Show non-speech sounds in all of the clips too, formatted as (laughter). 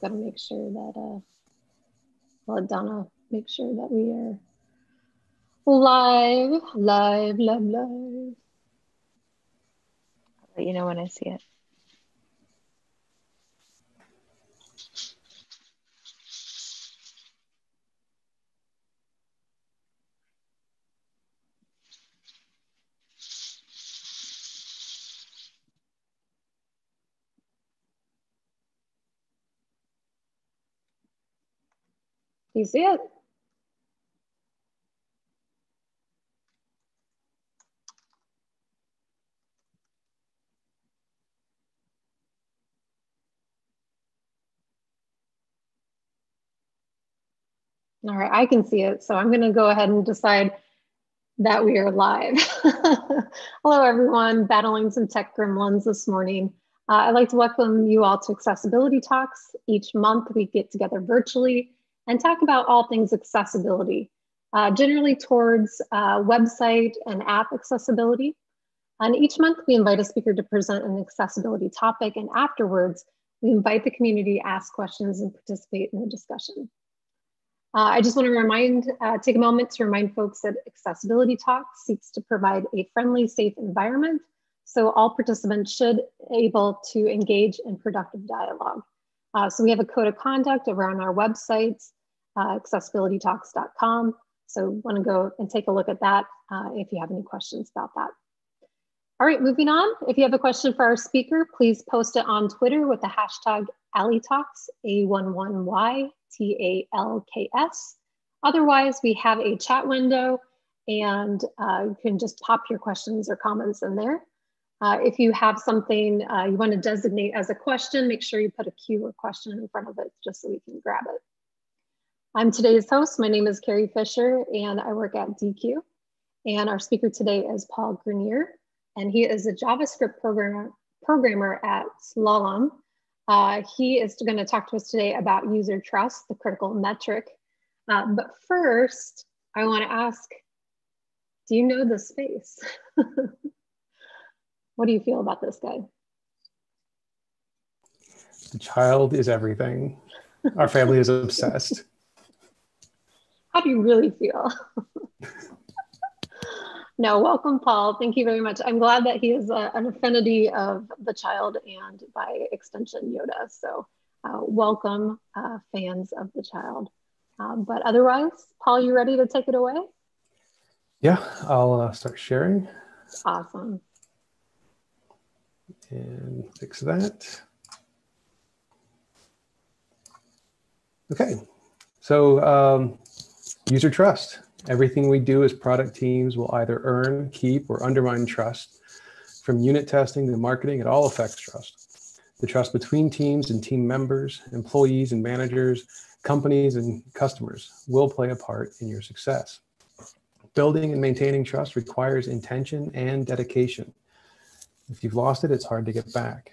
just got to make sure that, uh, let Donna make sure that we are live, live, live, live. I'll let you know when I see it. You see it? All right, I can see it. So I'm going to go ahead and decide that we are live. (laughs) Hello, everyone. Battling some tech gremlins this morning. Uh, I'd like to welcome you all to Accessibility Talks. Each month we get together virtually and talk about all things accessibility, uh, generally towards uh, website and app accessibility. And each month we invite a speaker to present an accessibility topic and afterwards we invite the community to ask questions and participate in the discussion. Uh, I just want to remind, uh, take a moment to remind folks that Accessibility Talk seeks to provide a friendly, safe environment so all participants should able to engage in productive dialogue. Uh, so we have a code of conduct around our websites uh, accessibilitytalks.com. So want to go and take a look at that uh, if you have any questions about that. All right, moving on. If you have a question for our speaker, please post it on Twitter with the hashtag A11yTalks, A11Y T A L K S. Otherwise, we have a chat window and uh, you can just pop your questions or comments in there. Uh, if you have something uh, you want to designate as a question, make sure you put a Q or question in front of it just so we can grab it. I'm today's host. My name is Carie Fisher and I work at Deque. And our speaker today is Paul Grenier, and he is a JavaScript programmer, programmer at Slalom. Uh, he is going to talk to us today about user trust, the critical metric. Uh, but first, I want to ask, do you know this space? (laughs) what do you feel about this guy? The child is everything. Our family is obsessed how do you really feel? no, welcome, Paul. Thank you very much. I'm glad that he is a, an affinity of the child and by extension Yoda. So uh, welcome uh, fans of the child. Um, but otherwise, Paul, you ready to take it away? Yeah, I'll uh, start sharing. Awesome. And fix that. Okay, so um, User trust. Everything we do as product teams will either earn, keep, or undermine trust. From unit testing to marketing, it all affects trust. The trust between teams and team members, employees and managers, companies and customers will play a part in your success. Building and maintaining trust requires intention and dedication. If you've lost it, it's hard to get back.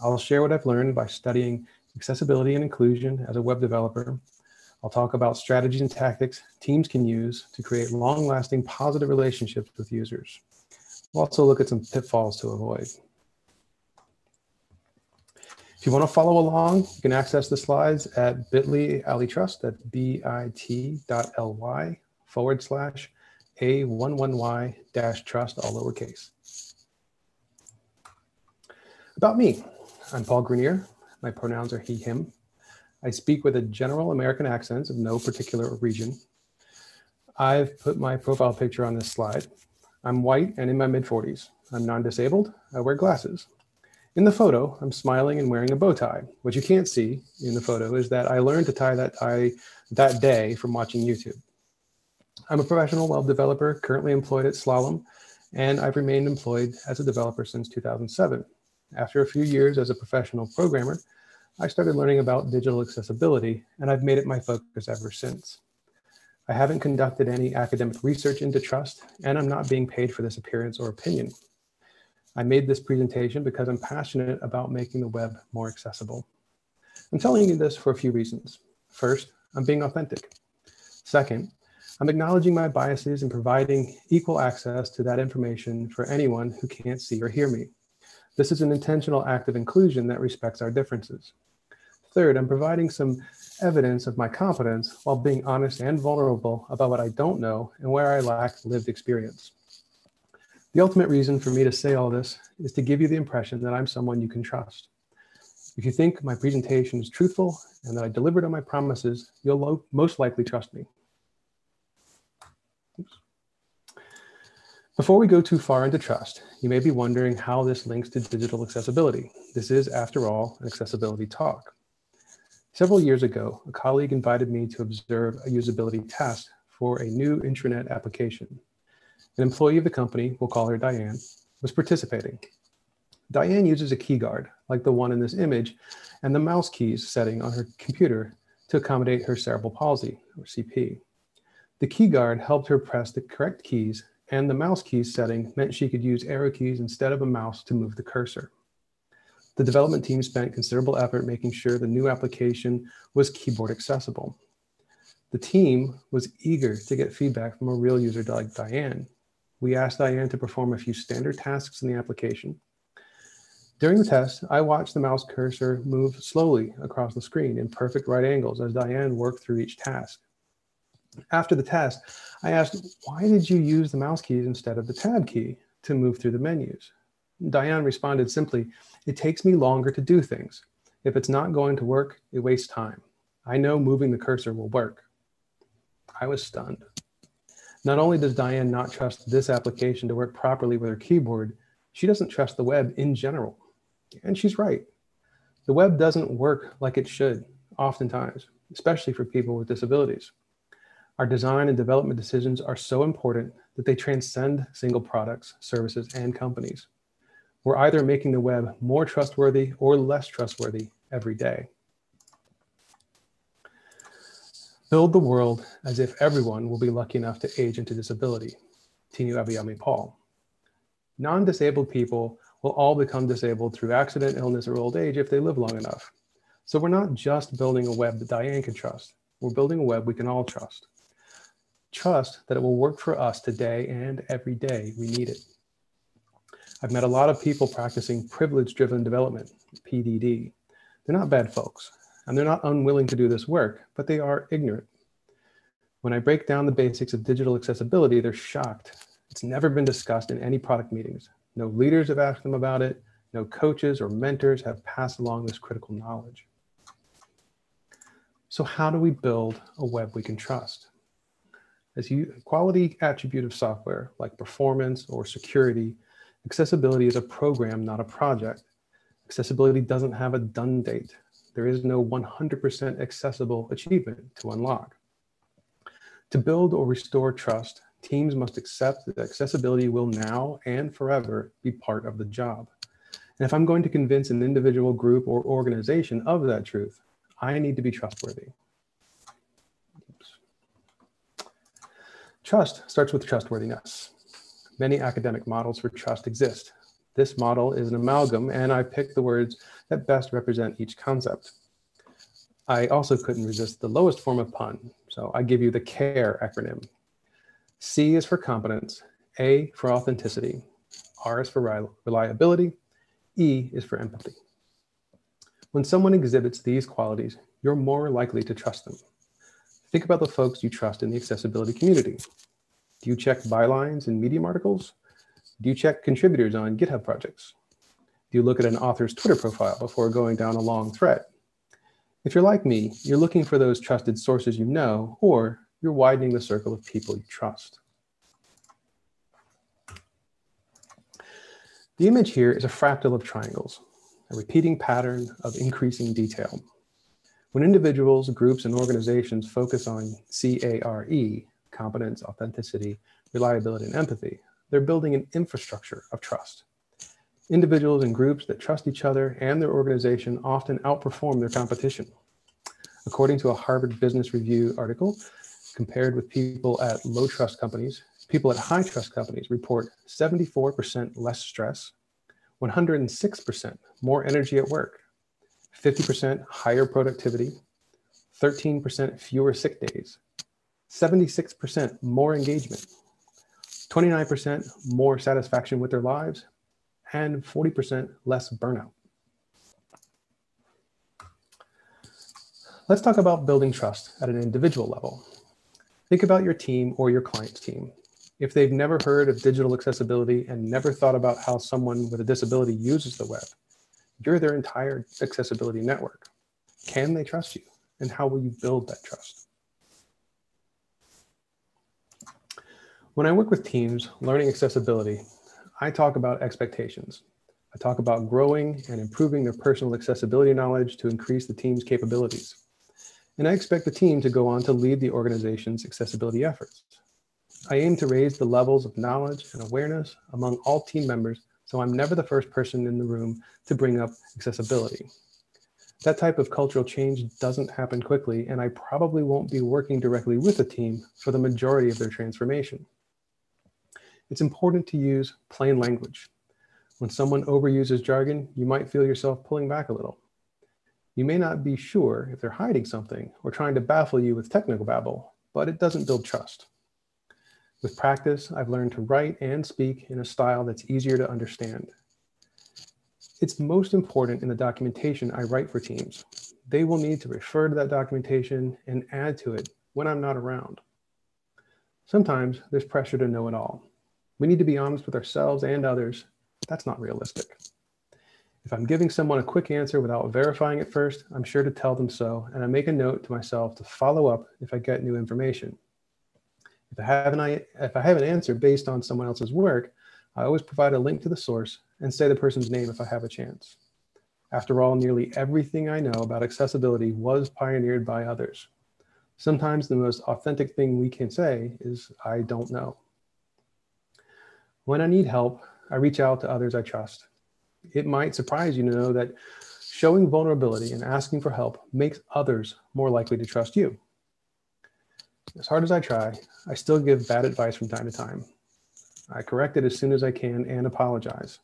I'll share what I've learned by studying accessibility and inclusion as a web developer I'll talk about strategies and tactics teams can use to create long-lasting positive relationships with users. We'll also look at some pitfalls to avoid. If you want to follow along, you can access the slides at bit.ly a11ytrust at bit.ly forward slash a11y dash trust, all lowercase. About me, I'm Paul Grenier. My pronouns are he, him. I speak with a general American accent of no particular region. I've put my profile picture on this slide. I'm white and in my mid 40s. I'm non disabled. I wear glasses. In the photo, I'm smiling and wearing a bow tie. What you can't see in the photo is that I learned to tie that tie that day from watching YouTube. I'm a professional web developer currently employed at Slalom, and I've remained employed as a developer since 2007. After a few years as a professional programmer, I started learning about digital accessibility, and I've made it my focus ever since. I haven't conducted any academic research into trust, and I'm not being paid for this appearance or opinion. I made this presentation because I'm passionate about making the web more accessible. I'm telling you this for a few reasons. First, I'm being authentic. Second, I'm acknowledging my biases and providing equal access to that information for anyone who can't see or hear me. This is an intentional act of inclusion that respects our differences. Third, I'm providing some evidence of my competence while being honest and vulnerable about what I don't know and where I lack lived experience. The ultimate reason for me to say all this is to give you the impression that I'm someone you can trust. If you think my presentation is truthful and that I delivered on my promises, you'll most likely trust me. Oops. Before we go too far into trust, you may be wondering how this links to digital accessibility. This is, after all, an accessibility talk. Several years ago, a colleague invited me to observe a usability test for a new intranet application. An employee of the company, we'll call her Diane, was participating. Diane uses a keyguard, like the one in this image, and the mouse keys setting on her computer to accommodate her cerebral palsy, or CP. The keyguard helped her press the correct keys, and the mouse keys setting meant she could use arrow keys instead of a mouse to move the cursor. The development team spent considerable effort making sure the new application was keyboard accessible. The team was eager to get feedback from a real user like Diane. We asked Diane to perform a few standard tasks in the application. During the test, I watched the mouse cursor move slowly across the screen in perfect right angles as Diane worked through each task. After the test, I asked, why did you use the mouse keys instead of the tab key to move through the menus? Diane responded simply, it takes me longer to do things. If it's not going to work, it wastes time. I know moving the cursor will work. I was stunned. Not only does Diane not trust this application to work properly with her keyboard, she doesn't trust the web in general. And she's right. The web doesn't work like it should, oftentimes, especially for people with disabilities. Our design and development decisions are so important that they transcend single products, services, and companies we're either making the web more trustworthy or less trustworthy every day. Build the world as if everyone will be lucky enough to age into disability. Tinu Abayomi Paul. Non-disabled people will all become disabled through accident, illness, or old age if they live long enough. So we're not just building a web that Diane can trust. We're building a web we can all trust. Trust that it will work for us today and every day we need it. I've met a lot of people practicing privilege driven development, PDD. They're not bad folks, and they're not unwilling to do this work, but they are ignorant. When I break down the basics of digital accessibility, they're shocked. It's never been discussed in any product meetings. No leaders have asked them about it. No coaches or mentors have passed along this critical knowledge. So how do we build a web we can trust? As a quality attribute of software like performance or security Accessibility is a program, not a project. Accessibility doesn't have a done date. There is no 100% accessible achievement to unlock. To build or restore trust, teams must accept that accessibility will now and forever be part of the job. And if I'm going to convince an individual group or organization of that truth, I need to be trustworthy. Oops. Trust starts with trustworthiness many academic models for trust exist. This model is an amalgam, and I picked the words that best represent each concept. I also couldn't resist the lowest form of pun, so I give you the CARE acronym. C is for competence, A for authenticity, R is for reliability, E is for empathy. When someone exhibits these qualities, you're more likely to trust them. Think about the folks you trust in the accessibility community. Do you check bylines in Medium articles? Do you check contributors on GitHub projects? Do you look at an author's Twitter profile before going down a long thread? If you're like me, you're looking for those trusted sources you know, or you're widening the circle of people you trust. The image here is a fractal of triangles, a repeating pattern of increasing detail. When individuals, groups, and organizations focus on CARE, competence, authenticity, reliability, and empathy. They're building an infrastructure of trust. Individuals and groups that trust each other and their organization often outperform their competition. According to a Harvard Business Review article, compared with people at low trust companies, people at high trust companies report 74% less stress, 106% more energy at work, 50% higher productivity, 13% fewer sick days, 76% more engagement, 29% more satisfaction with their lives, and 40% less burnout. Let's talk about building trust at an individual level. Think about your team or your client's team. If they've never heard of digital accessibility and never thought about how someone with a disability uses the web, you're their entire accessibility network. Can they trust you? And how will you build that trust? When I work with teams learning accessibility, I talk about expectations. I talk about growing and improving their personal accessibility knowledge to increase the team's capabilities. And I expect the team to go on to lead the organization's accessibility efforts. I aim to raise the levels of knowledge and awareness among all team members so I'm never the first person in the room to bring up accessibility. That type of cultural change doesn't happen quickly, and I probably won't be working directly with the team for the majority of their transformation. It's important to use plain language. When someone overuses jargon, you might feel yourself pulling back a little. You may not be sure if they're hiding something or trying to baffle you with technical babble, but it doesn't build trust. With practice, I've learned to write and speak in a style that's easier to understand. It's most important in the documentation I write for teams. They will need to refer to that documentation and add to it when I'm not around. Sometimes there's pressure to know it all. We need to be honest with ourselves and others. That's not realistic. If I'm giving someone a quick answer without verifying it first, I'm sure to tell them so, and I make a note to myself to follow up if I get new information. If I have an, if I have an answer based on someone else's work, I always provide a link to the source and say the person's name if I have a chance. After all, nearly everything I know about accessibility was pioneered by others. Sometimes the most authentic thing we can say is, I don't know. When I need help, I reach out to others I trust. It might surprise you to know that showing vulnerability and asking for help makes others more likely to trust you. As hard as I try, I still give bad advice from time to time. I correct it as soon as I can and apologize.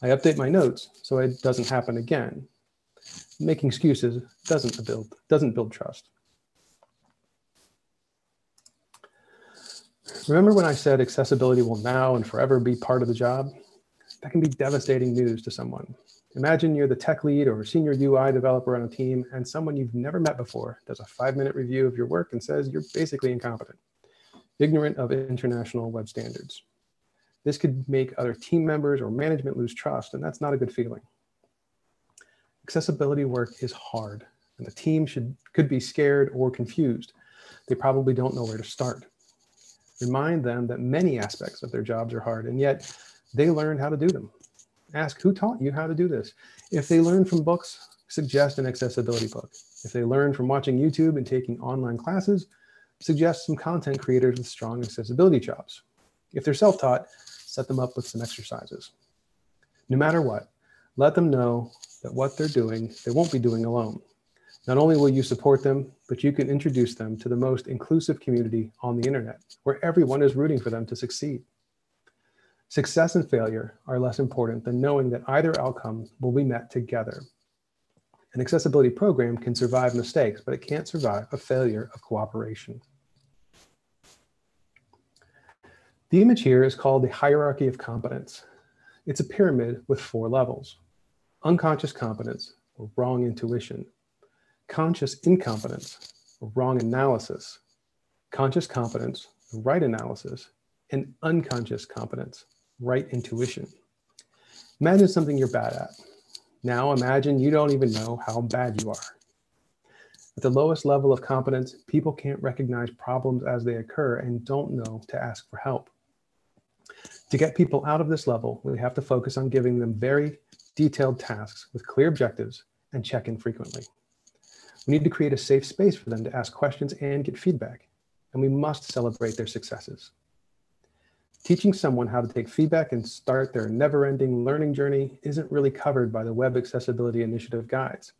I update my notes so it doesn't happen again. Making excuses doesn't build, doesn't build trust. Remember when I said accessibility will now and forever be part of the job? That can be devastating news to someone. Imagine you're the tech lead or senior UI developer on a team, and someone you've never met before does a five minute review of your work and says you're basically incompetent, ignorant of international web standards. This could make other team members or management lose trust, and that's not a good feeling. Accessibility work is hard, and the team should, could be scared or confused. They probably don't know where to start. Remind them that many aspects of their jobs are hard, and yet they learned how to do them. Ask who taught you how to do this. If they learn from books, suggest an accessibility book. If they learn from watching YouTube and taking online classes, suggest some content creators with strong accessibility chops. If they're self-taught, set them up with some exercises. No matter what, let them know that what they're doing, they won't be doing alone. Not only will you support them, but you can introduce them to the most inclusive community on the internet, where everyone is rooting for them to succeed. Success and failure are less important than knowing that either outcome will be met together. An accessibility program can survive mistakes, but it can't survive a failure of cooperation. The image here is called the hierarchy of competence. It's a pyramid with four levels. Unconscious competence, or wrong intuition. Conscious incompetence, wrong analysis. Conscious competence, right analysis. And unconscious competence, right intuition. Imagine something you're bad at. Now imagine you don't even know how bad you are. At the lowest level of competence, people can't recognize problems as they occur and don't know to ask for help. To get people out of this level, we have to focus on giving them very detailed tasks with clear objectives and check in frequently. We need to create a safe space for them to ask questions and get feedback, and we must celebrate their successes. Teaching someone how to take feedback and start their never-ending learning journey isn't really covered by the Web Accessibility Initiative guides.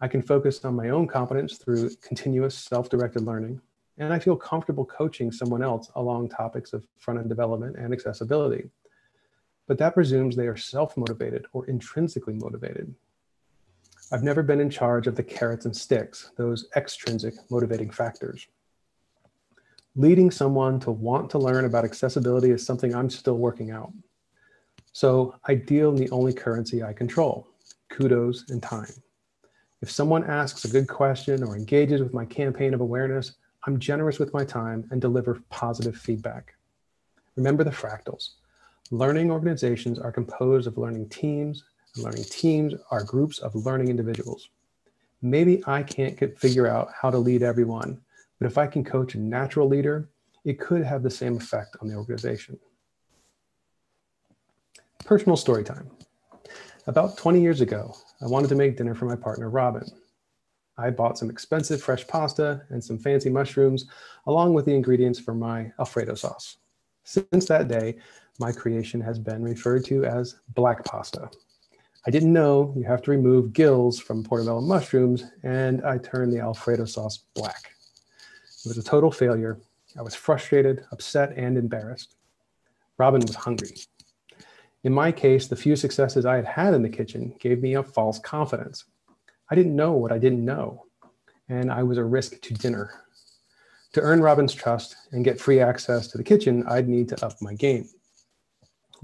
I can focus on my own competence through continuous self-directed learning, and I feel comfortable coaching someone else along topics of front-end development and accessibility. But that presumes they are self-motivated or intrinsically motivated. I've never been in charge of the carrots and sticks, those extrinsic motivating factors leading someone to want to learn about accessibility is something I'm still working out. So I deal in the only currency I control, kudos and time. If someone asks a good question or engages with my campaign of awareness, I'm generous with my time and deliver positive feedback. Remember the fractals. Learning organizations are composed of learning teams, learning teams are groups of learning individuals. Maybe I can't get, figure out how to lead everyone, but if I can coach a natural leader, it could have the same effect on the organization. Personal story time. About 20 years ago, I wanted to make dinner for my partner, Robin. I bought some expensive fresh pasta and some fancy mushrooms, along with the ingredients for my Alfredo sauce. Since that day, my creation has been referred to as black pasta. I didn't know you have to remove gills from portobello mushrooms, and I turned the Alfredo sauce black. It was a total failure. I was frustrated, upset, and embarrassed. Robin was hungry. In my case, the few successes I had had in the kitchen gave me a false confidence. I didn't know what I didn't know, and I was a risk to dinner. To earn Robin's trust and get free access to the kitchen, I'd need to up my game.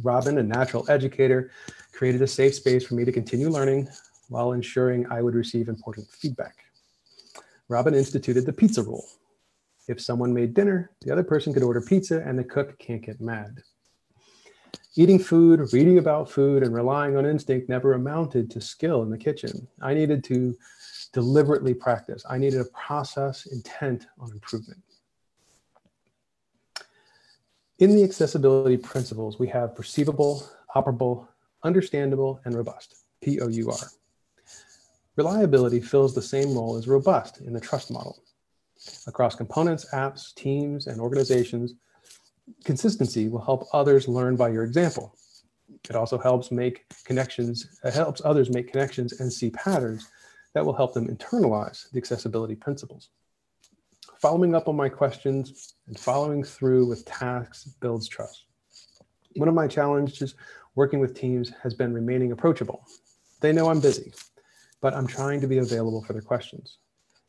Robin, a natural educator, created a safe space for me to continue learning while ensuring I would receive important feedback. Robin instituted the pizza rule. If someone made dinner, the other person could order pizza and the cook can't get mad. Eating food, reading about food, and relying on instinct never amounted to skill in the kitchen. I needed to deliberately practice. I needed a process intent on improvement. In the accessibility principles, we have perceivable, operable, understandable, and robust, P-O-U-R. Reliability fills the same role as robust in the trust model. Across components, apps, teams, and organizations, consistency will help others learn by your example. It also helps make connections, it helps others make connections and see patterns that will help them internalize the accessibility principles. Following up on my questions and following through with tasks builds trust. One of my challenges working with teams has been remaining approachable. They know I'm busy, but I'm trying to be available for their questions.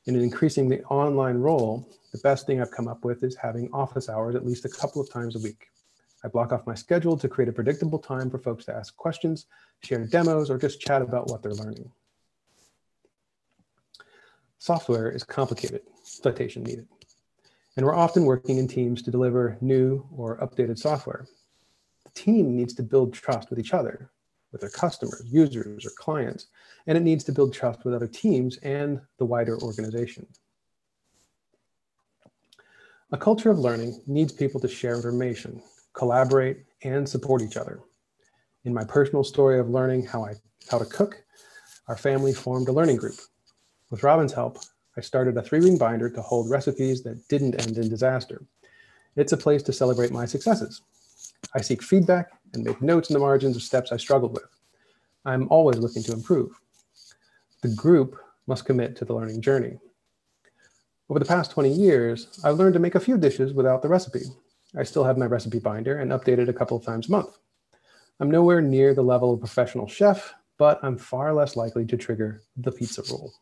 In an increasingly online role, the best thing I've come up with is having office hours at least a couple of times a week. I block off my schedule to create a predictable time for folks to ask questions, share demos, or just chat about what they're learning. Software is complicated, citation needed. And we're often working in teams to deliver new or updated software. Team needs to build trust with each other, with their customers, users, or clients, and it needs to build trust with other teams and the wider organization. A culture of learning needs people to share information, collaborate, and support each other. In my personal story of learning how, I, how to cook, our family formed a learning group. With Robin's help, I started a three-ring binder to hold recipes that didn't end in disaster. It's a place to celebrate my successes. I seek feedback and make notes in the margins of steps I struggled with. I'm always looking to improve. The group must commit to the learning journey. Over the past 20 years, I've learned to make a few dishes without the recipe. I still have my recipe binder and update it a couple of times a month. I'm nowhere near the level of professional chef, but I'm far less likely to trigger the pizza rule.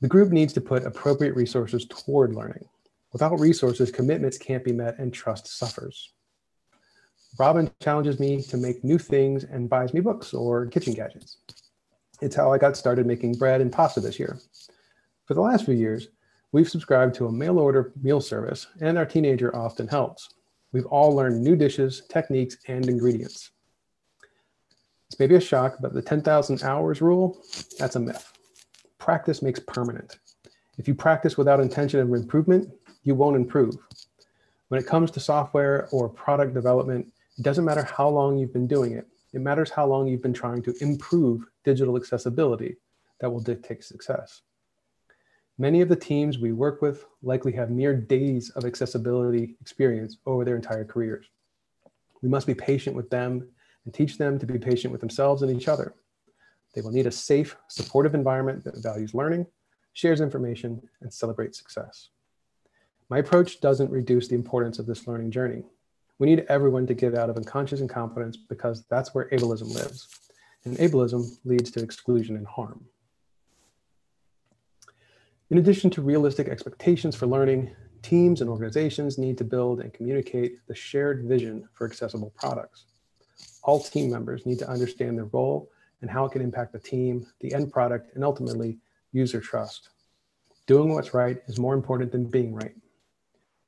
The group needs to put appropriate resources toward learning. Without resources, commitments can't be met and trust suffers. Robin challenges me to make new things and buys me books or kitchen gadgets. It's how I got started making bread and pasta this year. For the last few years, we've subscribed to a mail order meal service, and our teenager often helps. We've all learned new dishes, techniques, and ingredients. It's maybe a shock, but the 10,000 hours rule, that's a myth. Practice makes permanent. If you practice without intention of improvement, you won't improve. When it comes to software or product development, it doesn't matter how long you've been doing it. It matters how long you've been trying to improve digital accessibility that will dictate success. Many of the teams we work with likely have mere days of accessibility experience over their entire careers. We must be patient with them and teach them to be patient with themselves and each other. They will need a safe, supportive environment that values learning, shares information, and celebrates success. My approach doesn't reduce the importance of this learning journey. We need everyone to get out of unconscious incompetence because that's where ableism lives. And ableism leads to exclusion and harm. In addition to realistic expectations for learning, teams and organizations need to build and communicate the shared vision for accessible products. All team members need to understand their role and how it can impact the team, the end product, and ultimately user trust. Doing what's right is more important than being right.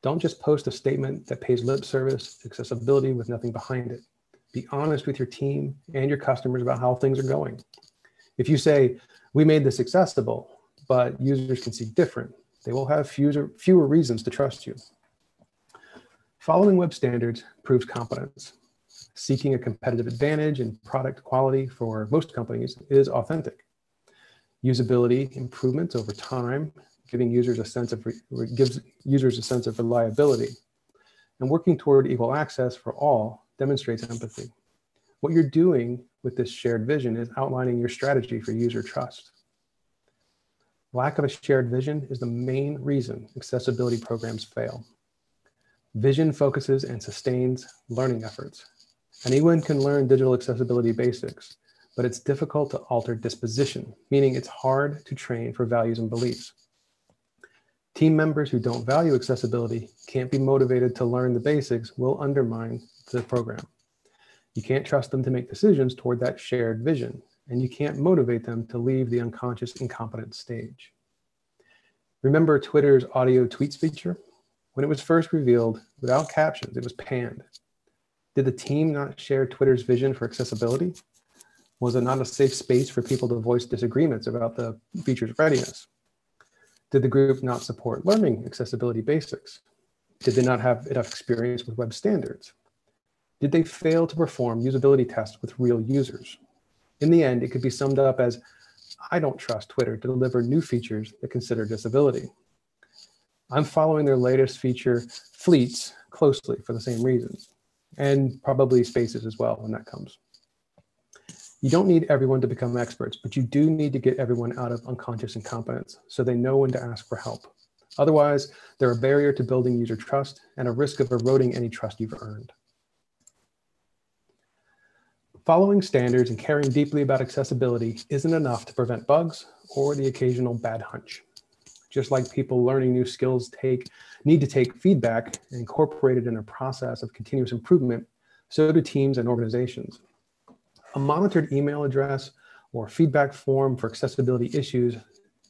Don't just post a statement that pays lip service to accessibility with nothing behind it. Be honest with your team and your customers about how things are going. If you say, we made this accessible, but users can see different, they will have fewer, fewer reasons to trust you. Following web standards proves competence. Seeking a competitive advantage in product quality for most companies is authentic. Usability improvements over time, giving users a sense of gives users a sense of reliability. And working toward equal access for all demonstrates empathy. What you're doing with this shared vision is outlining your strategy for user trust. Lack of a shared vision is the main reason accessibility programs fail. Vision focuses and sustains learning efforts. Anyone can learn digital accessibility basics, but it's difficult to alter disposition, meaning it's hard to train for values and beliefs. Team members who don't value accessibility can't be motivated to learn the basics will undermine the program. You can't trust them to make decisions toward that shared vision, and you can't motivate them to leave the unconscious incompetent stage. Remember Twitter's audio tweets feature? When it was first revealed, without captions, it was panned. Did the team not share Twitter's vision for accessibility? Was it not a safe space for people to voice disagreements about the feature's readiness? Did the group not support learning accessibility basics? Did they not have enough experience with web standards? Did they fail to perform usability tests with real users? In the end, it could be summed up as, I don't trust Twitter to deliver new features that consider disability. I'm following their latest feature, Fleets, closely for the same reasons, and probably Spaces as well when that comes. You don't need everyone to become experts, but you do need to get everyone out of unconscious incompetence so they know when to ask for help. Otherwise, they're a barrier to building user trust and a risk of eroding any trust you've earned. Following standards and caring deeply about accessibility isn't enough to prevent bugs or the occasional bad hunch. Just like people learning new skills take need to take feedback and incorporate it in a process of continuous improvement, so do teams and organizations. A monitored email address or feedback form for accessibility issues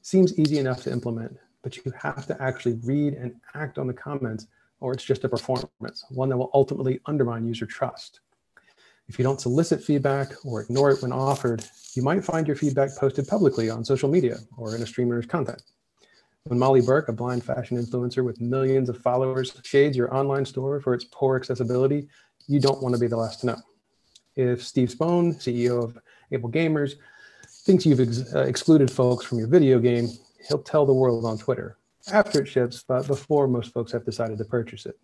seems easy enough to implement, but you have to actually read and act on the comments or it's just a performance, one that will ultimately undermine user trust. If you don't solicit feedback or ignore it when offered, you might find your feedback posted publicly on social media or in a streamer's content. When Molly Burke, a blind fashion influencer with millions of followers, shades your online store for its poor accessibility, you don't want to be the last to know. If Steve Spohn, CEO of Able Gamers, thinks you've ex uh, excluded folks from your video game, he'll tell the world on Twitter after it ships, but before most folks have decided to purchase it.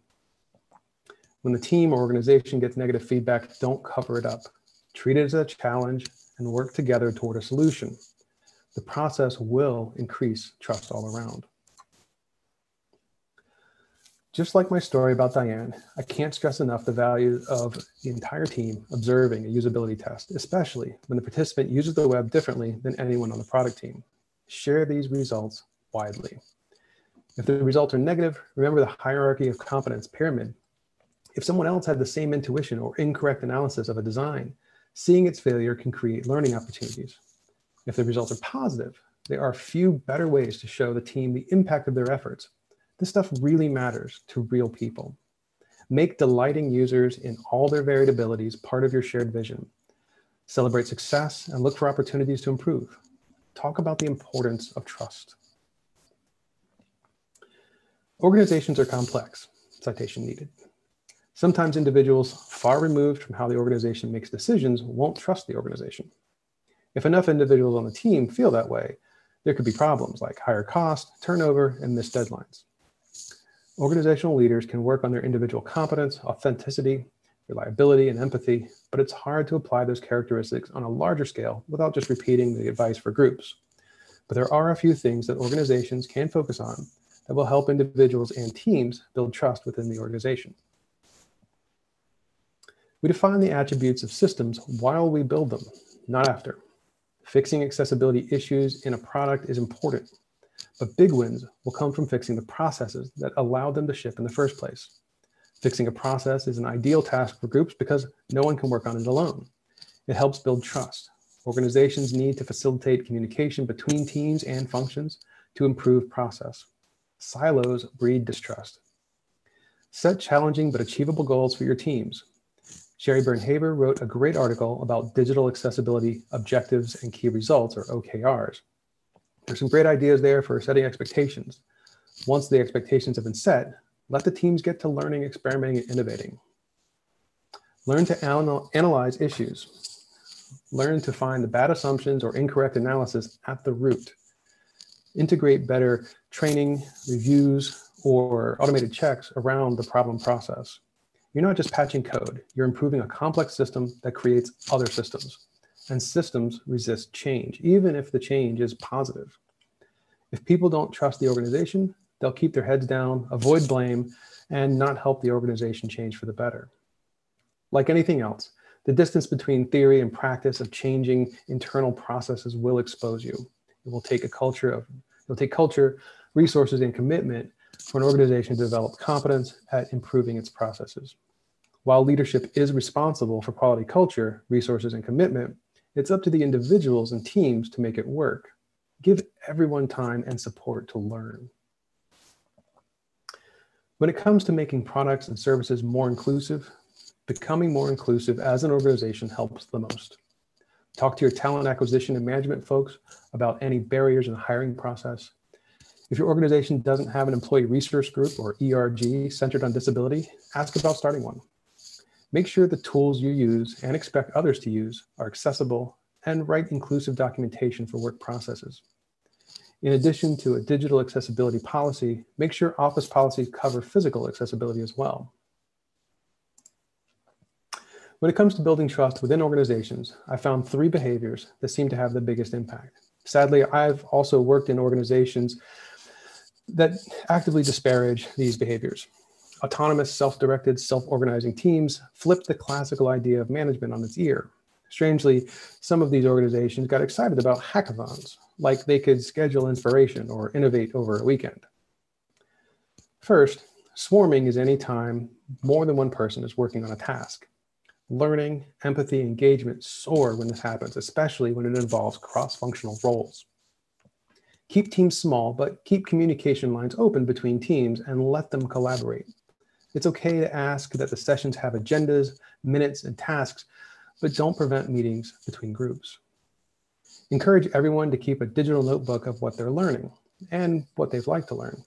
When the team or organization gets negative feedback, don't cover it up. Treat it as a challenge and work together toward a solution. The process will increase trust all around. Just like my story about Diane, I can't stress enough the value of the entire team observing a usability test, especially when the participant uses the web differently than anyone on the product team. Share these results widely. If the results are negative, remember the hierarchy of competence pyramid if someone else had the same intuition or incorrect analysis of a design, seeing its failure can create learning opportunities. If the results are positive, there are few better ways to show the team the impact of their efforts. This stuff really matters to real people. Make delighting users in all their variabilities part of your shared vision. Celebrate success and look for opportunities to improve. Talk about the importance of trust. Organizations are complex, citation needed. Sometimes individuals far removed from how the organization makes decisions won't trust the organization. If enough individuals on the team feel that way, there could be problems like higher cost, turnover, and missed deadlines. Organizational leaders can work on their individual competence, authenticity, reliability, and empathy, but it's hard to apply those characteristics on a larger scale without just repeating the advice for groups. But there are a few things that organizations can focus on that will help individuals and teams build trust within the organization. We define the attributes of systems while we build them, not after. Fixing accessibility issues in a product is important, but big wins will come from fixing the processes that allowed them to ship in the first place. Fixing a process is an ideal task for groups because no one can work on it alone. It helps build trust. Organizations need to facilitate communication between teams and functions to improve process. Silos breed distrust. Set challenging but achievable goals for your teams. Sheri Byrne-Haber wrote a great article about digital accessibility objectives and key results, or OKRs. There's some great ideas there for setting expectations. Once the expectations have been set, let the teams get to learning, experimenting, and innovating. Learn to anal analyze issues. Learn to find the bad assumptions or incorrect analysis at the root. Integrate better training, reviews, or automated checks around the problem process. You're not just patching code, you're improving a complex system that creates other systems. And systems resist change, even if the change is positive. If people don't trust the organization, they'll keep their heads down, avoid blame, and not help the organization change for the better. Like anything else, the distance between theory and practice of changing internal processes will expose you. It will take a culture of, it will take culture, resources, and commitment for an organization to develop competence at improving its processes. While leadership is responsible for quality culture, resources, and commitment, it's up to the individuals and teams to make it work. Give everyone time and support to learn. When it comes to making products and services more inclusive, becoming more inclusive as an organization helps the most. Talk to your talent acquisition and management folks about any barriers in the hiring process if your organization doesn't have an employee resource group or ERG centered on disability, ask about starting one. Make sure the tools you use and expect others to use are accessible and write inclusive documentation for work processes. In addition to a digital accessibility policy, make sure office policies cover physical accessibility as well. When it comes to building trust within organizations, I found three behaviors that seem to have the biggest impact. Sadly, I've also worked in organizations that actively disparage these behaviors. Autonomous, self-directed, self-organizing teams flip the classical idea of management on its ear. Strangely, some of these organizations got excited about hackathons, like they could schedule inspiration or innovate over a weekend. First, swarming is any time more than one person is working on a task. Learning, empathy, engagement soar when this happens, especially when it involves cross-functional roles. Keep teams small, but keep communication lines open between teams and let them collaborate. It's okay to ask that the sessions have agendas, minutes, and tasks, but don't prevent meetings between groups. Encourage everyone to keep a digital notebook of what they're learning and what they'd like to learn.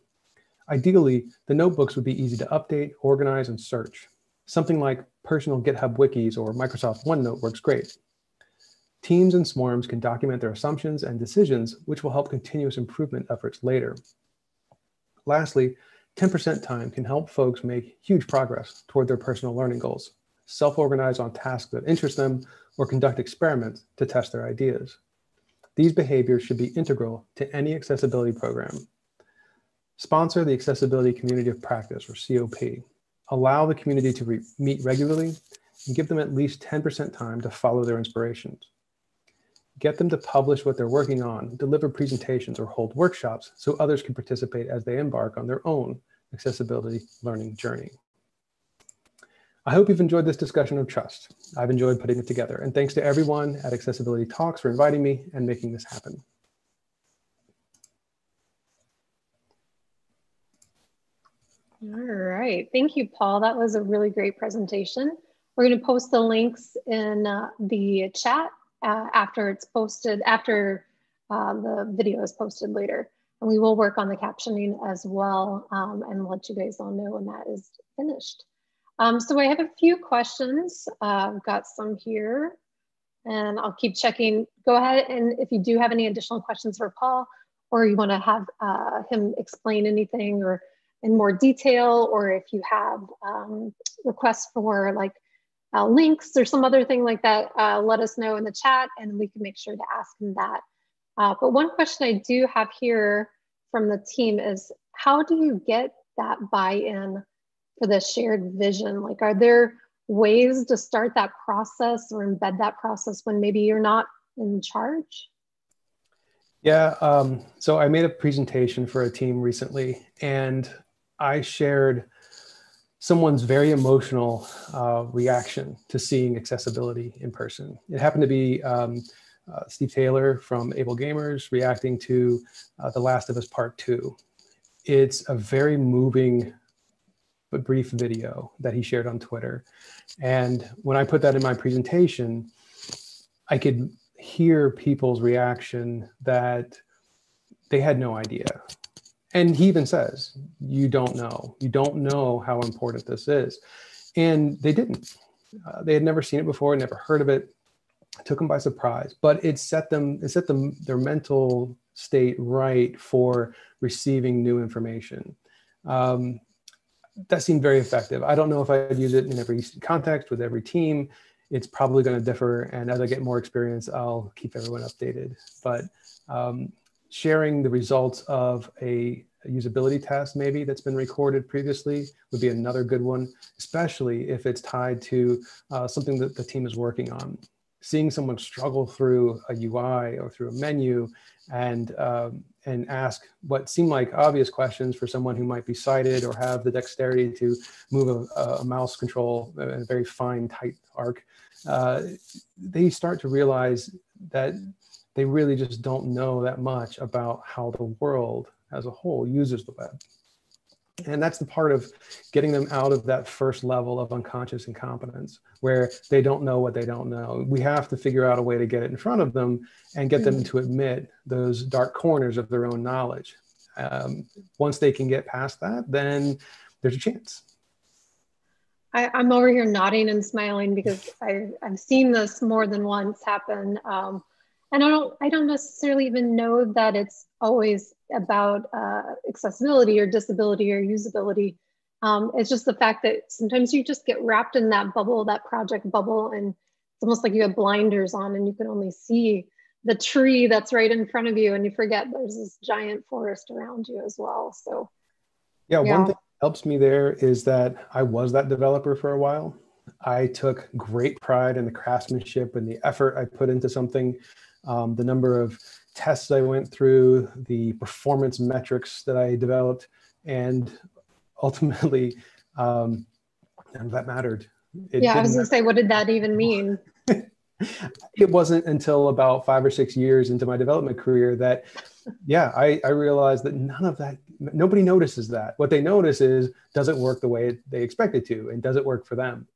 Ideally, the notebooks would be easy to update, organize, and search. Something like personal GitHub wikis or Microsoft OneNote works great. Teams and swarms can document their assumptions and decisions, which will help continuous improvement efforts later. Lastly, 10% time can help folks make huge progress toward their personal learning goals, self-organize on tasks that interest them, or conduct experiments to test their ideas. These behaviors should be integral to any accessibility program. Sponsor the Accessibility Community of Practice, or COP. Allow the community to meet regularly and give them at least 10% time to follow their inspirations get them to publish what they're working on, deliver presentations, or hold workshops so others can participate as they embark on their own accessibility learning journey. I hope you've enjoyed this discussion of trust. I've enjoyed putting it together, and thanks to everyone at Accessibility Talks for inviting me and making this happen. All right, thank you, Paul. That was a really great presentation. We're going to post the links in uh, the chat uh, after it's posted, after uh, the video is posted later. And we will work on the captioning as well um, and let you guys all know when that is finished. Um, so I have a few questions. Uh, I've got some here and I'll keep checking. Go ahead and if you do have any additional questions for Paul or you wanna have uh, him explain anything or in more detail, or if you have um, requests for like uh, links or some other thing like that, uh, let us know in the chat and we can make sure to ask him that. Uh, but one question I do have here from the team is how do you get that buy-in for the shared vision? Like, are there ways to start that process or embed that process when maybe you're not in charge? Yeah, um, so I made a presentation for a team recently and I shared someone's very emotional uh, reaction to seeing accessibility in person. It happened to be um, uh, Steve Saylor from Able Gamers reacting to uh, The Last of Us Part 2. It's a very moving but brief video that he shared on Twitter. And when I put that in my presentation, I could hear people's reaction that they had no idea. And he even says, You don't know. You don't know how important this is. And they didn't. Uh, they had never seen it before, never heard of it. it. Took them by surprise, but it set them, it set them their mental state right for receiving new information. Um, that seemed very effective. I don't know if I'd use it in every context with every team. It's probably going to differ, and as I get more experience, I'll keep everyone updated. But um, sharing the results of a, usability test, maybe that's been recorded previously, would be another good one, especially if it's tied to uh, something that the team is working on. Seeing someone struggle through a UI or through a menu and um, and ask what seem like obvious questions for someone who might be sighted or have the dexterity to move a, a mouse control in a very fine, tight arc, uh, they start to realize that they really just don't know that much about how the world as a whole uses the web. And that's the part of getting them out of that first level of unconscious incompetence where they don't know what they don't know. We have to figure out a way to get it in front of them and get them mm. to admit those dark corners of their own knowledge. Um, once they can get past that, then there's a chance. I, am over here nodding and smiling because I, I've seen this more than once happen. Um, and I don't, I don't necessarily even know that it's always about uh, accessibility or disability or usability. Um, it's just the fact that sometimes you just get wrapped in that bubble, that project bubble, and it's almost like you have blinders on and you can only see the tree that's right in front of you and you forget there's this giant forest around you as well. So, yeah, yeah. one thing that helps me there is that I was that developer for a while. I took great pride in the craftsmanship and the effort I put into something, um, the number of tests I went through, the performance metrics that I developed, and ultimately um, that mattered. It yeah, I was going to say, what did that even mean? (laughs) it wasn't until about five or six years into my development career that, yeah, I, I realized that none of that, nobody notices that. What they notice is, does it work the way they expect it to? And does it work for them?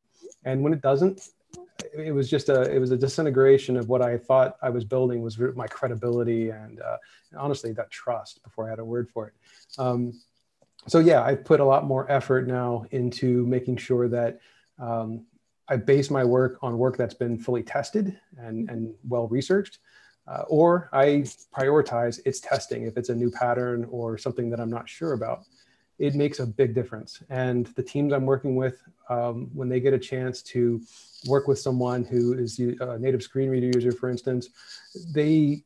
And when it doesn't, it was just a it was a disintegration of what I thought I was building was my credibility and, uh, honestly that trust before I had a word for it. Um, so yeah, I put a lot more effort now into making sure that um, I base my work on work that's been fully tested and, and well researched, uh, or I prioritize its testing if it's a new pattern or something that I'm not sure about. It makes a big difference. And the teams I'm working with, um, when they get a chance to work with someone who is a native screen reader user, for instance, they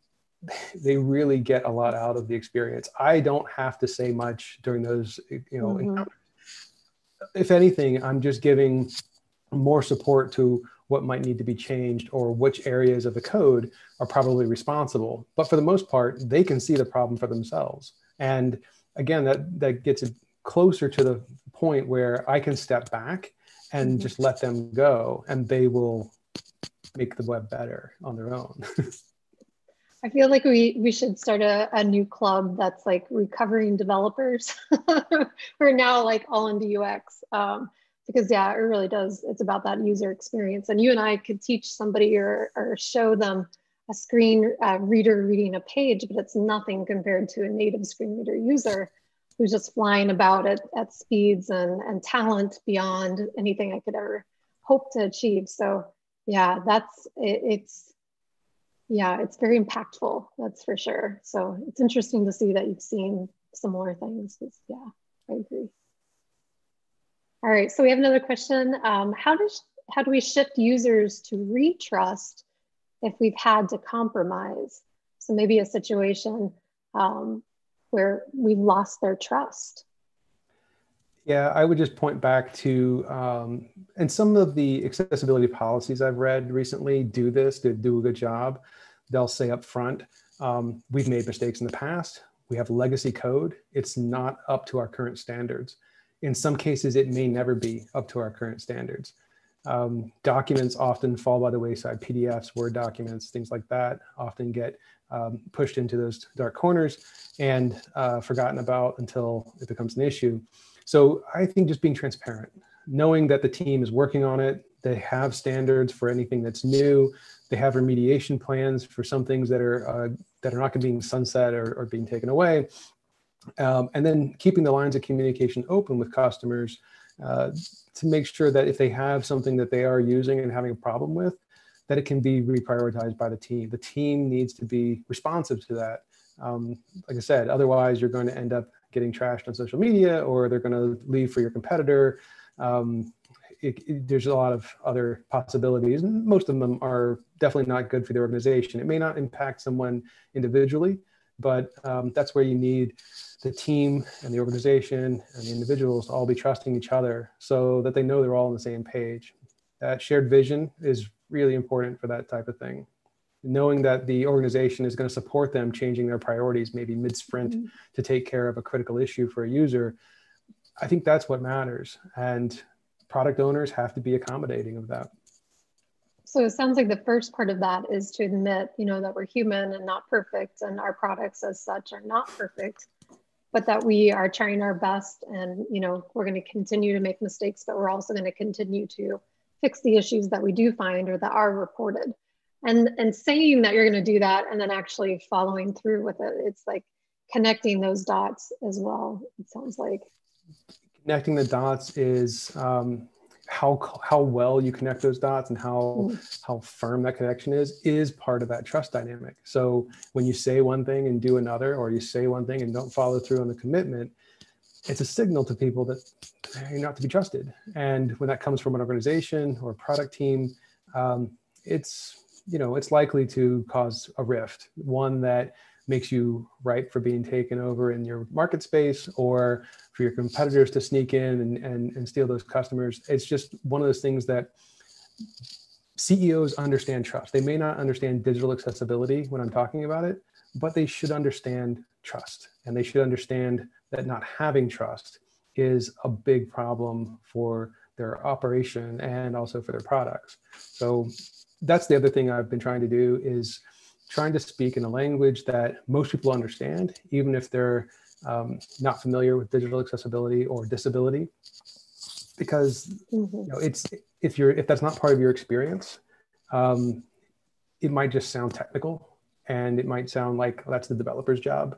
they really get a lot out of the experience. I don't have to say much during those, you know, mm-hmm. if anything, I'm just giving more support to what might need to be changed or which areas of the code are probably responsible. But for the most part, they can see the problem for themselves. And again, that that gets it closer to the point where I can step back and mm-hmm. just let them go and they will make the web better on their own. (laughs) I feel like we, we should start a, a new club that's like recovering developers (laughs) We're now like all into UX. Um, because yeah, it really does. It's about that user experience. And you and I could teach somebody or, or show them a screen uh, reader reading a page, but it's nothing compared to a native screen reader user who's just flying about at, at speeds and, and talent beyond anything I could ever hope to achieve. So yeah, that's, it, it's, yeah, it's very impactful, that's for sure. So it's interesting to see that you've seen some more things. Yeah, I agree. All right, so we have another question. Um, how, does, how do we shift users to retrust if we've had to compromise? So maybe a situation um, where we've lost their trust. Yeah, I would just point back to, um, and some of the accessibility policies I've read recently do this, to do a good job. They'll say up front, um, we've made mistakes in the past. We have legacy code. It's not up to our current standards. In some cases, it may never be up to our current standards. Um, documents often fall by the wayside. PDFs, Word documents, things like that often get um, pushed into those dark corners and uh, forgotten about until it becomes an issue. So I think just being transparent, knowing that the team is working on it, they have standards for anything that's new, they have remediation plans for some things that are uh, that are not going to be sunset or, or being taken away, um, and then keeping the lines of communication open with customers uh, to make sure that if they have something that they are using and having a problem with, that it can be reprioritized by the team. The team needs to be responsive to that. Um, like I said, otherwise you're going to end up getting trashed on social media or they're going to leave for your competitor. Um, it, it, there's a lot of other possibilities, and most of them are definitely not good for the organization. It may not impact someone individually, but um, that's where you need the team and the organization and the individuals to all be trusting each other so that they know they're all on the same page. That shared vision is really important for that type of thing. Knowing that the organization is going to support them changing their priorities, maybe mid sprint, mm-hmm. to take care of a critical issue for a user, I think that's what matters. And product owners have to be accommodating of that. So it sounds like the first part of that is to admit, you know, that we're human and not perfect, and our products as such are not perfect, but that we are trying our best, and you know, we're going to continue to make mistakes, but we're also going to continue to fix the issues that we do find or that are reported. And and saying that you're going to do that, and then actually following through with it, it's like connecting those dots as well. It sounds like connecting the dots is um, how how well you connect those dots and how mm. how firm that connection is is part of that trust dynamic. So when you say one thing and do another, or you say one thing and don't follow through on the commitment, it's a signal to people that you're not to be trusted. And when that comes from an organization or a product team, um, it's you know it's likely to cause a rift, one that makes you ripe for being taken over in your market space or for your competitors to sneak in and, and, and steal those customers. It's just one of those things that CEOs understand trust. They may not understand digital accessibility when I'm talking about it, but they should understand trust and they should understand that not having trust is a big problem for their operation and also for their products. So that's the other thing I've been trying to do is trying to speak in a language that most people understand, even if they're um, not familiar with digital accessibility or disability, because mm-hmm. you know, it's if you're if that's not part of your experience, um, it might just sound technical and it might sound like that's the developer's job,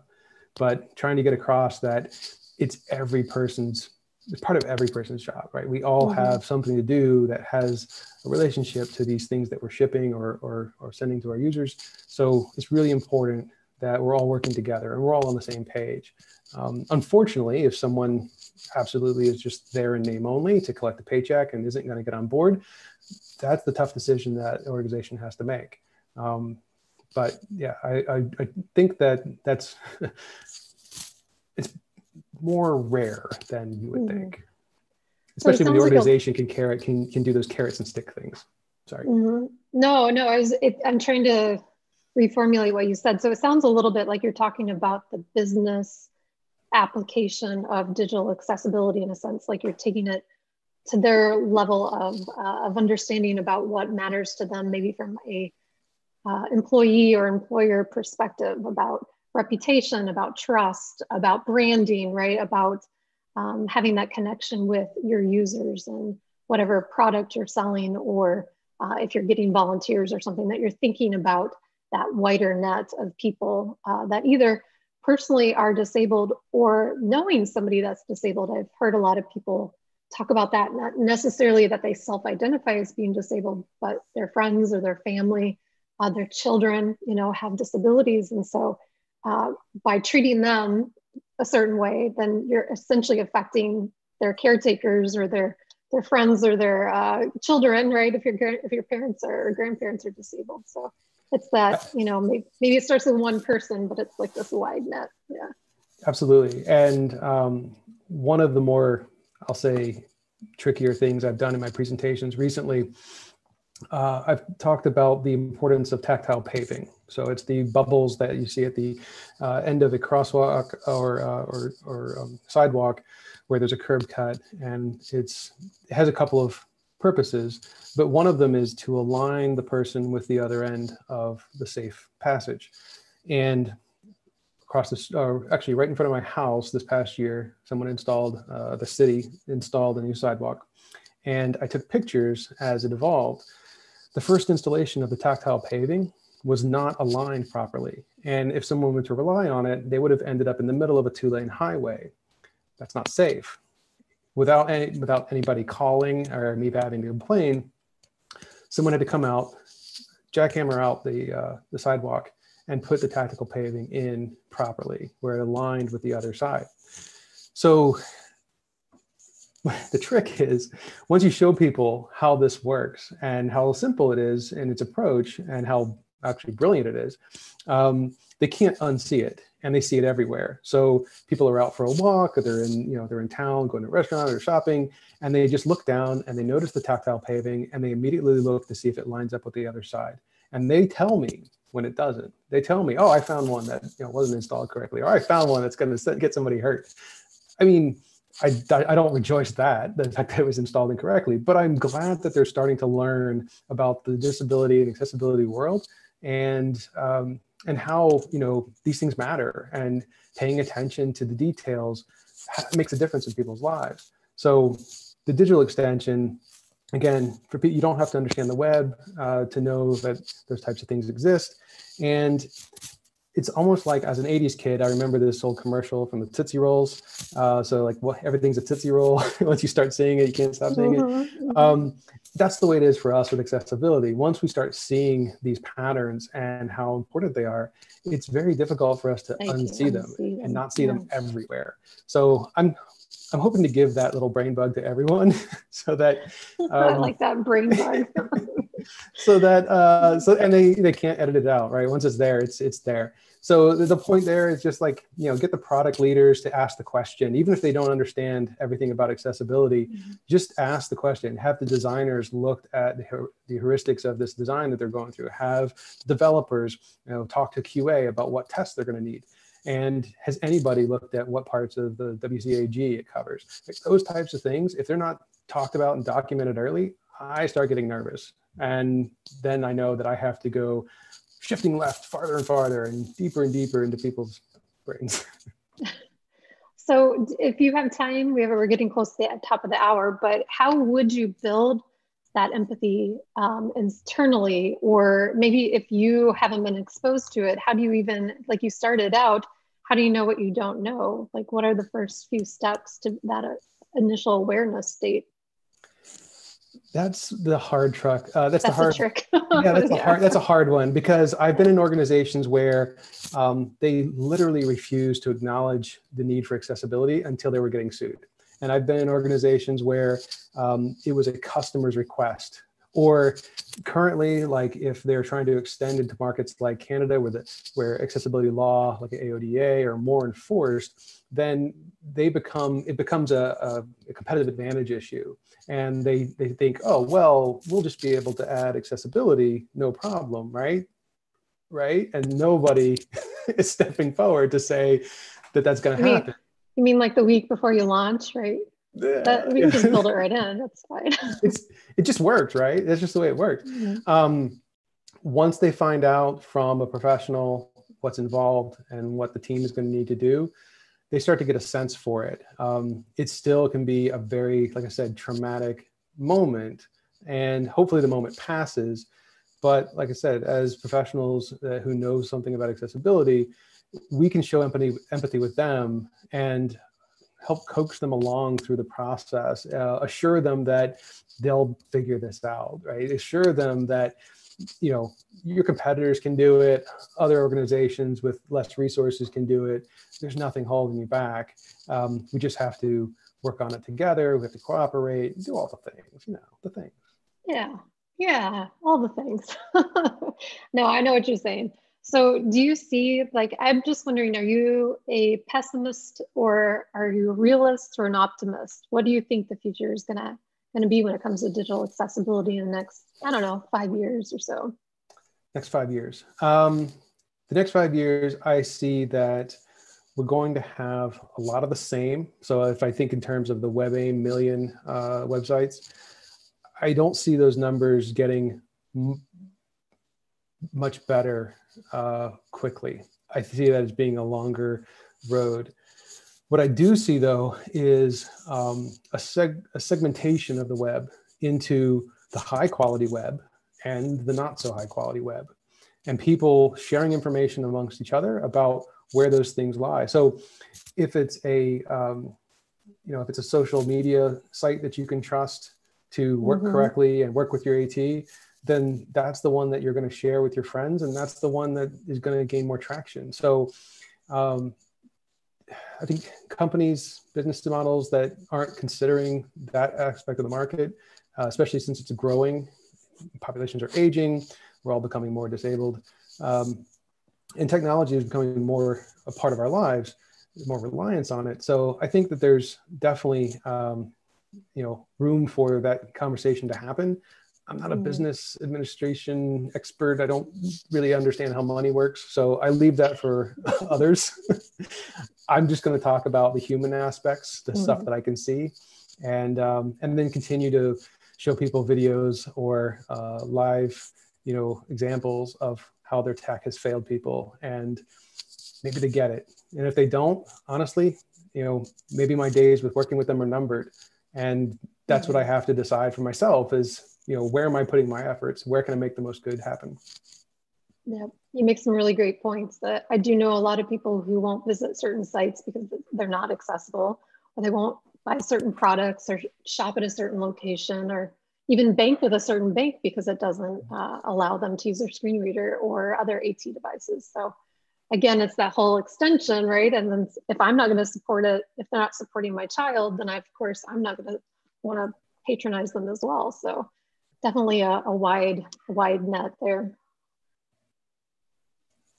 but trying to get across that it's every person's it's part of every person's job, right? We all mm-hmm. have something to do that has a relationship to these things that we're shipping or, or, or sending to our users. So it's really important that we're all working together and we're all on the same page. Um, unfortunately, if someone absolutely is just there in name only to collect the paycheck and isn't going to get on board, that's the tough decision that organization has to make. Um, but yeah, I, I, I think that that's (laughs) more rare than you would mm. think. Especially so when the organization like a, can carrot can can do those carrots and stick things. Sorry. Mm-hmm. No, no, I was it, I'm trying to reformulate what you said. So it sounds a little bit like you're talking about the business application of digital accessibility in a sense, like you're taking it to their level of, uh, of understanding about what matters to them, maybe from a uh, employee or employer perspective about reputation, about trust, about branding, right? About um, having that connection with your users and whatever product you're selling, or uh, if you're getting volunteers or something, that you're thinking about that wider net of people uh, that either personally are disabled or knowing somebody that's disabled. I've heard a lot of people talk about that, not necessarily that they self identify as being disabled, but their friends or their family, uh, their children, you know, have disabilities. And so uh, by treating them a certain way, then you're essentially affecting their caretakers or their their friends or their uh, children, right? If your if your parents are, or grandparents are disabled, so it's that you know maybe, maybe it starts with one person, but it's like this wide net. Yeah, absolutely. And um, one of the more I'll say trickier things I've done in my presentations recently uh, I've talked about the importance of tactile paving. So it's the bubbles that you see at the uh, end of a crosswalk or uh, or, or um, sidewalk where there's a curb cut, and it's it has a couple of purposes, but one of them is to align the person with the other end of the safe passage. And across this, uh, actually right in front of my house this past year, someone installed, uh, the city installed a new sidewalk. And I took pictures as it evolved. The first installation of the tactile paving was not aligned properly. And if someone were to rely on it, they would have ended up in the middle of a two lane highway. That's not safe. Without, any, without anybody calling or me having to complain, someone had to come out, jackhammer out the, uh, the sidewalk and put the tactile paving in properly where it aligned with the other side. So the trick is once you show people how this works and how simple it is in its approach and how actually brilliant it is, um, they can't unsee it and they see it everywhere. So people are out for a walk or they're in, you know, they're in town, going to a restaurant or shopping, and they just look down and they notice the tactile paving and they immediately look to see if it lines up with the other side. And they tell me when it doesn't. They tell me, "Oh, I found one that you know wasn't installed correctly," or "I found one that's going to get somebody hurt." I mean, I, I don't rejoice that the fact that it was installed incorrectly, but I'm glad that they're starting to learn about the disability and accessibility world and um, and how you know these things matter and paying attention to the details makes a difference in people's lives. So the digital extension again, for people, you don't have to understand the web uh, to know that those types of things exist. And it's almost like as an 80s kid, I remember this old commercial from the Tootsie Rolls. Uh, so like well, everything's a Tootsie Roll. (laughs) Once you start seeing it, you can't stop seeing mm-hmm. it. Mm-hmm. Um, that's the way it is for us with accessibility. Once we start seeing these patterns and how important they are, it's very difficult for us to unsee them, them, and not see yeah. them everywhere. So I'm I'm hoping to give that little brain bug to everyone (laughs) so that um, (laughs) I like that brain bug. (laughs) so that uh, so and they they can't edit it out, right? Once it's there, it's it's there. So the point there is just like you know get the product leaders to ask the question, even if they don't understand everything about accessibility. Mm-hmm. Just ask the question. Have the designers looked at the, the heuristics of this design that they're going through? Have developers you know talk to QA about what tests they're going to need? And has anybody looked at what parts of the WCAG it covers? Like those types of things, if they're not talked about and documented early, I start getting nervous. And then I know that I have to go shifting left farther and farther and deeper and deeper into people's brains. (laughs) so if you have time, we have, we're getting close to the top of the hour, but how would you build that empathy um, internally or maybe if you haven't been exposed to it how do you even like you started out how do you know what you don't know like what are the first few steps to that uh, initial awareness state that's the hard truck. Uh, that's, that's, the hard trick. (laughs) yeah, that's a (laughs) hard. That's a hard one because I've been in organizations where um, they literally refused to acknowledge the need for accessibility until they were getting sued. And I've been in organizations where um, it was a customer's request. Or currently, like if they're trying to extend into markets like Canada, where the where accessibility law, like AODA, are more enforced, then they become it becomes a, a, a competitive advantage issue. And they they think oh well we'll just be able to add accessibility no problem right? Right? And nobody (laughs) is stepping forward to say that that's going to happen you mean like the week before you launch, right? Yeah, that, we can just build it right (laughs) in. That's fine. (laughs) it's it just works, right? That's just the way it works. Mm-hmm. Um, once they find out from a professional what's involved and what the team is going to need to do, they start to get a sense for it. Um, it still can be a very, like I said, traumatic moment, and hopefully the moment passes. But like I said, as professionals uh, who know something about accessibility, we can show empathy empathy with them and help coax them along through the process uh, assure them that they'll figure this out right? Assure them that you know your competitors can do it other organizations with less resources can do it. There's nothing holding you back. Um, we just have to work on it together. We have to cooperate do all the things you know the things. Yeah. Yeah. All the things. (laughs) No i know what you're saying so, do you see, like, I'm just wondering, are you a pessimist or are you a realist or an optimist? What do you think the future is gonna gonna be when it comes to digital accessibility in the next, I don't know, five years or so? Next five years. Um, the next five years, I see that we're going to have a lot of the same. So, if I think in terms of the Web WebAIM million uh, websites, I don't see those numbers getting much better uh, quickly. I see that as being a longer road. What I do see though is um, a, seg- a segmentation of the web into the high quality web and the not so high quality web, and people sharing information amongst each other about where those things lie. So, if it's a um, you know if it's a social media site that you can trust to work mm-hmm. correctly and work with your AT, then that's the one that you're going to share with your friends and that's the one that is going to gain more traction. So um, i think companies business models that aren't considering that aspect of the market uh, especially since it's growing populations are aging we're all becoming more disabled um, and technology is becoming more a part of our lives more reliance on it. So i think that there's definitely um, you know room for that conversation to happen I'm not a mm. business administration expert. I don't really understand how money works. So I leave that for (laughs) others. (laughs) I'm just going to talk about the human aspects, the mm-hmm. stuff that I can see, and um, and then continue to show people videos or uh, live, you know, examples of how their tech has failed people, and maybe they get it. And if they don't, honestly, you know, maybe my days with working with them are numbered, and that's what I have to decide for myself is you know where am i putting my efforts where can i make the most good happen yeah you make some really great points that i do know a lot of people who won't visit certain sites because they're not accessible or they won't buy certain products or shop at a certain location or even bank with a certain bank because it doesn't uh, allow them to use their screen reader or other AT devices. So again, it's that whole extension, right? And then if I'm not going to support it, if they're not supporting my child, then I, of course I'm not going to want to patronize them as well. So definitely a, a wide, wide net there.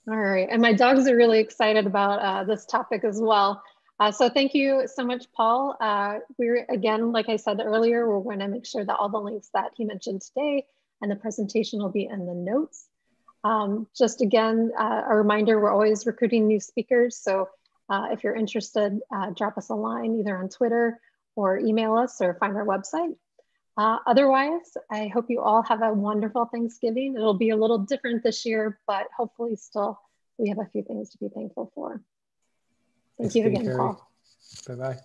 All right, and my dogs are really excited about uh, this topic as well. Uh, so thank you so much, Paul. Uh, we're, again, like I said earlier, we're gonna make sure that all the links that he mentioned today and the presentation will be in the notes. Um, just again, uh, a reminder, we're always recruiting new speakers. So uh, if you're interested, uh, drop us a line either on Twitter or email us or find our website. Uh, otherwise, I hope you all have a wonderful Thanksgiving. It'll be a little different this year, but hopefully still we have a few things to be thankful for. Thank Thanks you again, Paul. Bye-bye.